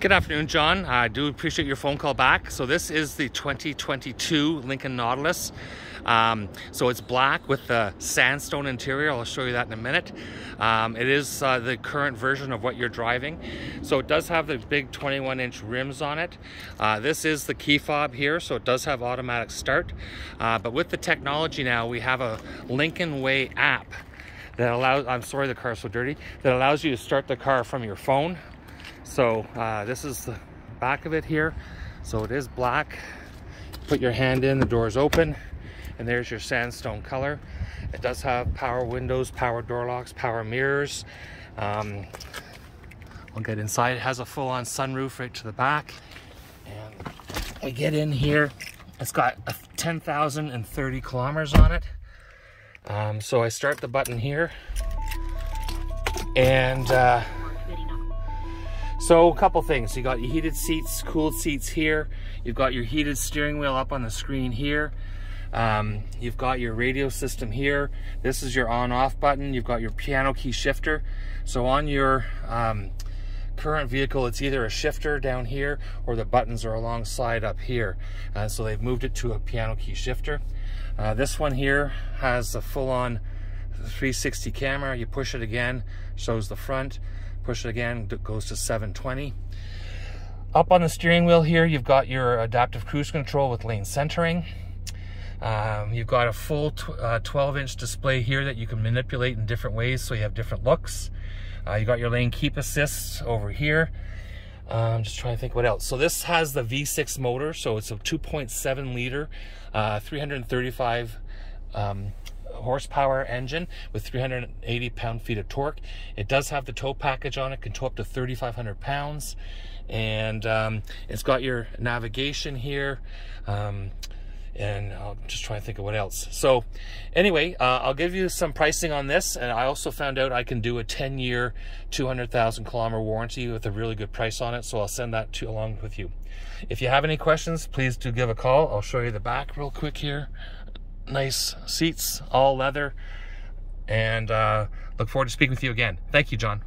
Good afternoon, John. I do appreciate your phone call back. So this is the 2022 Lincoln Nautilus. Um, so it's black with the sandstone interior. I'll show you that in a minute. Um, it is uh, the current version of what you're driving. So it does have the big 21 inch rims on it. Uh, this is the key fob here, so it does have automatic start. Uh, but with the technology now, we have a Lincoln Way app that allows, I'm sorry the car's so dirty, that allows you to start the car from your phone so uh, this is the back of it here. So it is black. Put your hand in, the door is open, and there's your sandstone color. It does have power windows, power door locks, power mirrors. Um, I'll get inside. It has a full-on sunroof right to the back. And I get in here. It's got 10,030 kilometers on it. Um, so I start the button here. And uh, so a couple things, you got your heated seats, cooled seats here. You've got your heated steering wheel up on the screen here. Um, you've got your radio system here. This is your on off button. You've got your piano key shifter. So on your um, current vehicle, it's either a shifter down here or the buttons are alongside up here. Uh, so they've moved it to a piano key shifter. Uh, this one here has a full on 360 camera. You push it again, shows the front push it again, it goes to 720. Up on the steering wheel here, you've got your adaptive cruise control with lane centering. Um, you've got a full 12-inch uh, display here that you can manipulate in different ways so you have different looks. Uh, you got your lane keep assist over here. I'm um, just trying to think what else. So this has the V6 motor, so it's a 2.7 liter, uh, 335 um, horsepower engine with 380 pound-feet of torque. It does have the tow package on it, can tow up to 3,500 pounds. And um, it's got your navigation here. Um, and I'll just try and think of what else. So anyway, uh, I'll give you some pricing on this. And I also found out I can do a 10 year, 200,000 kilometer warranty with a really good price on it. So I'll send that to along with you. If you have any questions, please do give a call. I'll show you the back real quick here nice seats, all leather. And uh, look forward to speaking with you again. Thank you, John.